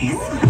handsome.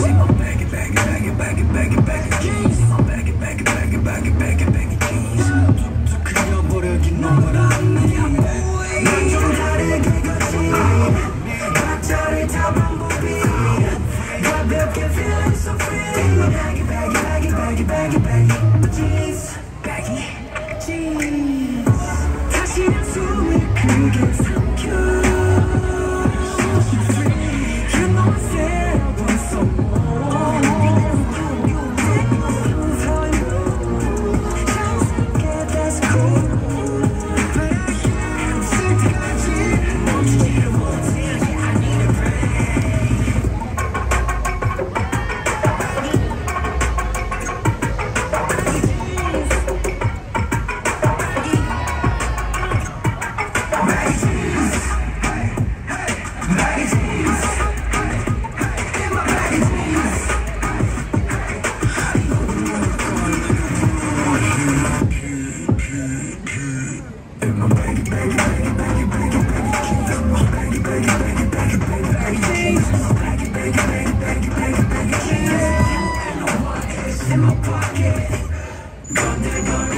Baggy, baggy, baggy, baggy, baggy, baggy, baggy, baggy, baggy, Thunderdome.